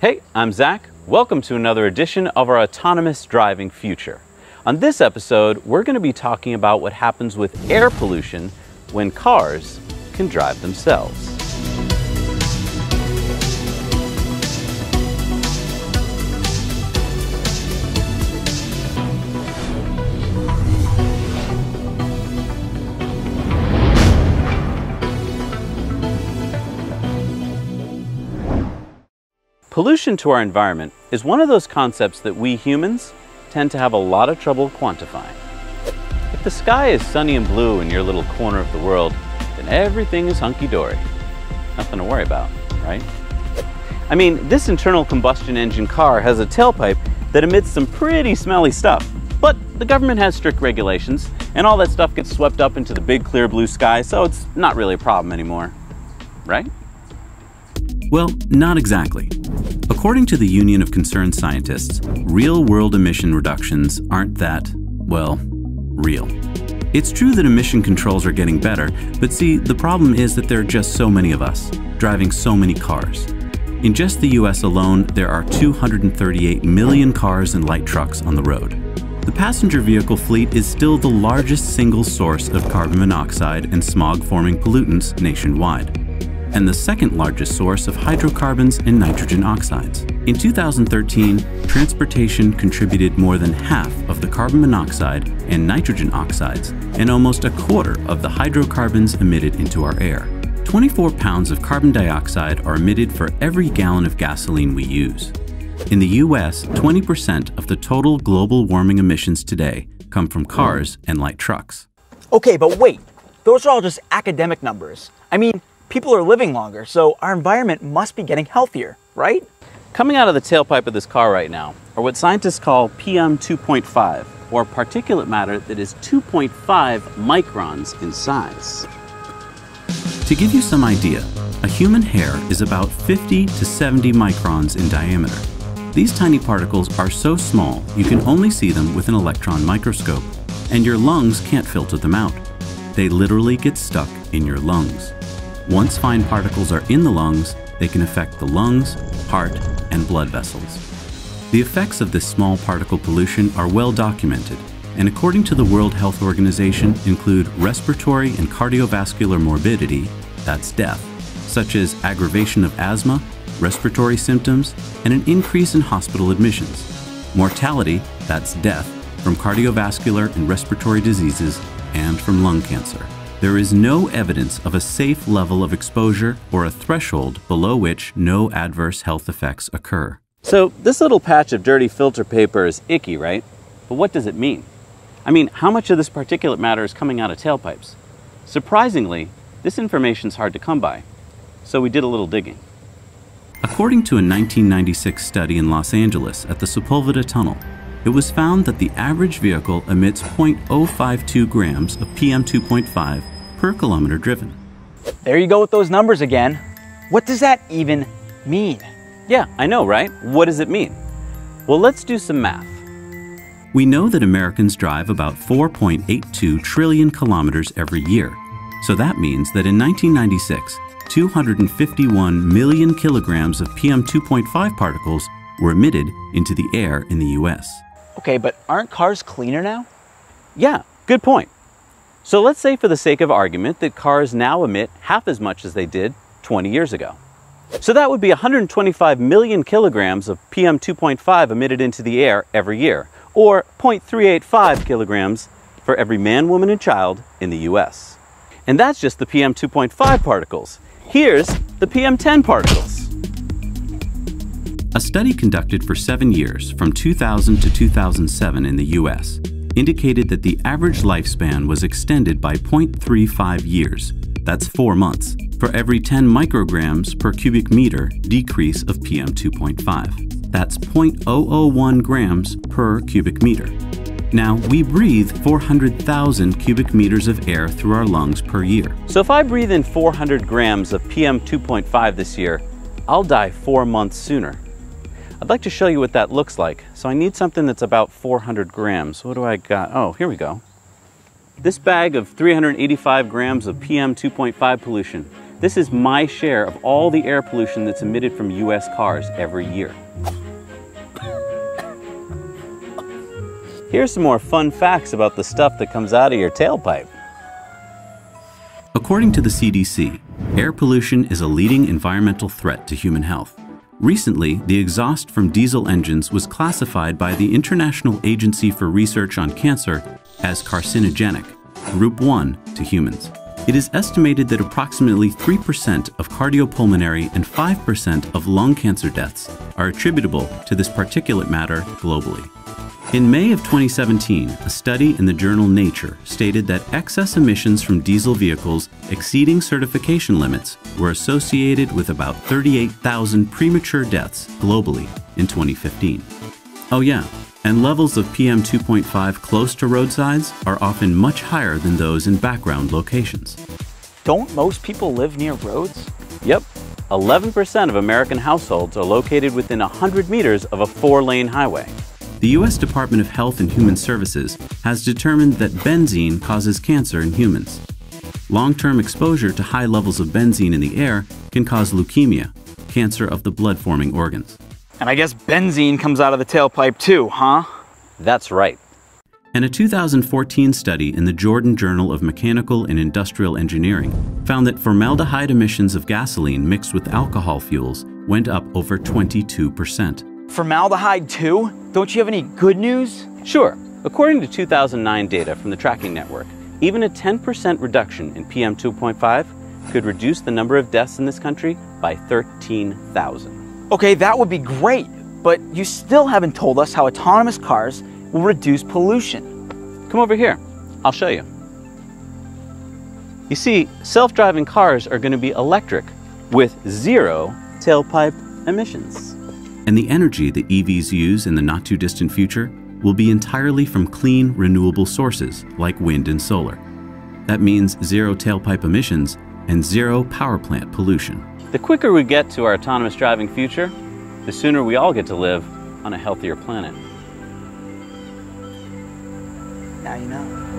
Hey, I'm Zac. Welcome to another edition of our autonomous driving future. On this episode, we're going to be talking about what happens with air pollution when cars can drive themselves. Pollution to our environment is one of those concepts that we humans tend to have a lot of trouble quantifying. If the sky is sunny and blue in your little corner of the world, then everything is hunky-dory. Nothing to worry about, right? I mean, this internal combustion engine car has a tailpipe that emits some pretty smelly stuff. But the government has strict regulations, and all that stuff gets swept up into the big clear blue sky, so it's not really a problem anymore. Right? Well, not exactly. According to the Union of Concerned Scientists, real world emission reductions aren't that, well, real. It's true that emission controls are getting better, but see, the problem is that there are just so many of us, driving so many cars. In just the US alone, there are 238 million cars and light trucks on the road. The passenger vehicle fleet is still the largest single source of carbon monoxide and smog forming pollutants nationwide and the second largest source of hydrocarbons and nitrogen oxides. In 2013, transportation contributed more than half of the carbon monoxide and nitrogen oxides and almost a quarter of the hydrocarbons emitted into our air. 24 pounds of carbon dioxide are emitted for every gallon of gasoline we use. In the US, 20% of the total global warming emissions today come from cars and light trucks. Okay, but wait, those are all just academic numbers. I mean, people are living longer, so our environment must be getting healthier, right? Coming out of the tailpipe of this car right now are what scientists call PM 2.5, or particulate matter that is 2.5 microns in size. To give you some idea, a human hair is about 50 to 70 microns in diameter. These tiny particles are so small you can only see them with an electron microscope, and your lungs can't filter them out. They literally get stuck in your lungs. Once fine particles are in the lungs, they can affect the lungs, heart, and blood vessels. The effects of this small particle pollution are well documented, and according to the World Health Organization include respiratory and cardiovascular morbidity, that's death, such as aggravation of asthma, respiratory symptoms, and an increase in hospital admissions. Mortality, that's death, from cardiovascular and respiratory diseases, and from lung cancer. There is no evidence of a safe level of exposure or a threshold below which no adverse health effects occur. So, this little patch of dirty filter paper is icky, right? But what does it mean? I mean, how much of this particulate matter is coming out of tailpipes? Surprisingly, this information is hard to come by. So, we did a little digging. According to a 1996 study in Los Angeles at the Sepulveda Tunnel, it was found that the average vehicle emits 0.052 grams of PM2.5 per kilometer driven. There you go with those numbers again. What does that even mean? Yeah, I know, right? What does it mean? Well, let's do some math. We know that Americans drive about 4.82 trillion kilometers every year. So that means that in 1996, 251 million kilograms of PM2.5 particles were emitted into the air in the US. Okay, but aren't cars cleaner now? Yeah, good point. So let's say for the sake of argument that cars now emit half as much as they did 20 years ago. So that would be 125 million kilograms of PM 2.5 emitted into the air every year, or 0.385 kilograms for every man, woman, and child in the US. And that's just the PM 2.5 particles. Here's the PM 10 particles. A study conducted for seven years, from 2000 to 2007 in the US, indicated that the average lifespan was extended by 0.35 years, that's four months, for every 10 micrograms per cubic meter decrease of PM 2.5. That's 0.001 grams per cubic meter. Now, we breathe 400,000 cubic meters of air through our lungs per year. So if I breathe in 400 grams of PM 2.5 this year, I'll die four months sooner. I'd like to show you what that looks like. So I need something that's about 400 grams. What do I got? Oh, here we go. This bag of 385 grams of PM 2.5 pollution. This is my share of all the air pollution that's emitted from US cars every year. Here's some more fun facts about the stuff that comes out of your tailpipe. According to the CDC, air pollution is a leading environmental threat to human health. Recently, the exhaust from diesel engines was classified by the International Agency for Research on Cancer as carcinogenic, group 1 to humans. It is estimated that approximately 3% of cardiopulmonary and 5% of lung cancer deaths are attributable to this particulate matter globally. In May of 2017, a study in the journal Nature stated that excess emissions from diesel vehicles exceeding certification limits were associated with about 38,000 premature deaths globally in 2015. Oh, yeah, and levels of PM 2.5 close to roadsides are often much higher than those in background locations. Don't most people live near roads? Yep, 11% of American households are located within 100 meters of a four lane highway. The U.S. Department of Health and Human Services has determined that benzene causes cancer in humans. Long term exposure to high levels of benzene in the air can cause leukemia, cancer of the blood forming organs. And I guess benzene comes out of the tailpipe too, huh? That's right. And a 2014 study in the Jordan Journal of Mechanical and Industrial Engineering found that formaldehyde emissions of gasoline mixed with alcohol fuels went up over 22%. Formaldehyde too? Don't you have any good news? Sure. According to 2009 data from the Tracking Network, even a 10% reduction in PM 2.5 could reduce the number of deaths in this country by 13,000. Okay, that would be great, but you still haven't told us how autonomous cars will reduce pollution. Come over here. I'll show you. You see, self driving cars are going to be electric with zero tailpipe emissions and the energy that EVs use in the not too distant future will be entirely from clean, renewable sources like wind and solar. That means zero tailpipe emissions and zero power plant pollution. The quicker we get to our autonomous driving future, the sooner we all get to live on a healthier planet. Now you know.